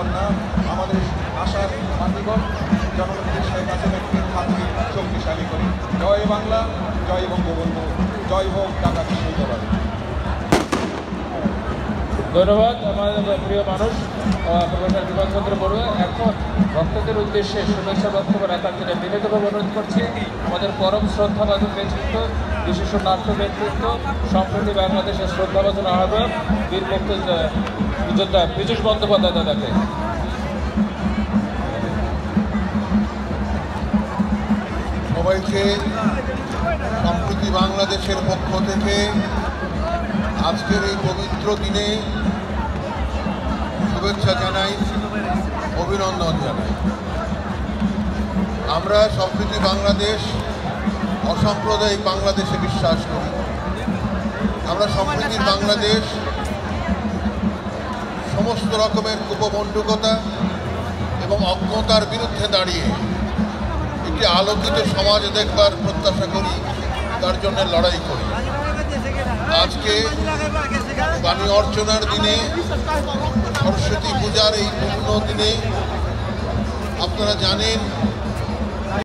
কন্যা, আমাদের আশার মাতৃগণ জননেত্রী শেখ হাসিনাকে হাতকে শক্তিশালী করি জয় বাংলা, জয় বঙ্গবন্ধু, জয় হোক ঢাকা বিশ্ববিদ্যালয়। ধন্যবাদ, আমাদের প্রিয় মানুষ প্রফেসর বিভাগ চন্দ্র বড়ুয়া। এখন ভক্তদের উদ্দেশ্যে শুভেচ্ছা বক্তব্য রাখার জন্য বিনীতভাবে অনুরোধ করছি। আমাদের পরম শ্রদ্ধাভাজন ব্যক্তিত্ব বিশিষ্ট নাট্য ব্যক্তিত্ব সম্প্রতি বাংলাদেশের শ্রদ্ধাভাজন আহ্বায়ক, বীর মুক্ত যোদ্ধা পীযুষ বন্দ্যোপাধ্যায় দাদাকে। সবাইকে সম্প্রতি বাংলাদেশের পক্ষ থেকে আজকের এই পবিত্র দিনে শুভেচ্ছা জানাই। জানাই। আমরা সম্প্রীতি বাংলাদেশ অসাম্প্রদায়িক বাংলাদেশে বিশ্বাস করি। আমরা সম্প্রীতির বাংলাদেশ সমস্ত রকমের কুপমণ্ডুকতা এবং অজ্ঞতার বিরুদ্ধে দাঁড়িয়ে একটি আলোকিত সমাজ দেখবার প্রত্যাশা করি তার জন্য লড়াই করি। আজকে বাণী অর্চনার দিনে সরস্বতী পূজার এই পূর্ণ দিনে আপনারা জানেন